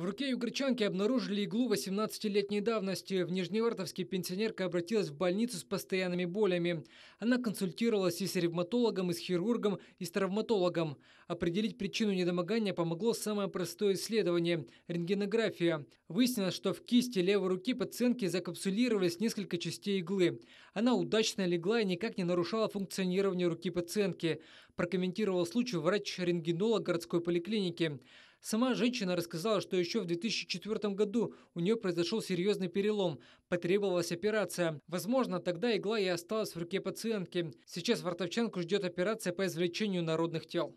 В руке югорчанки обнаружили иглу 18-летней давности. В Нижневартовске пенсионерка обратилась в больницу с постоянными болями. Она консультировалась и с ревматологом, и с хирургом, и с травматологом. Определить причину недомогания помогло самое простое исследование – рентгенография. Выяснилось, что в кисти левой руки пациентки закапсулировались несколько частей иглы. Она удачно легла и никак не нарушала функционирование руки пациентки, прокомментировал случай врач-рентгенолог городской поликлиники. Сама женщина рассказала, что еще в 2004 году у нее произошел серьезный перелом, потребовалась операция. Возможно, тогда игла и осталась в руке пациентки. Сейчас вартовчанку ждет операция по извлечению народных тел.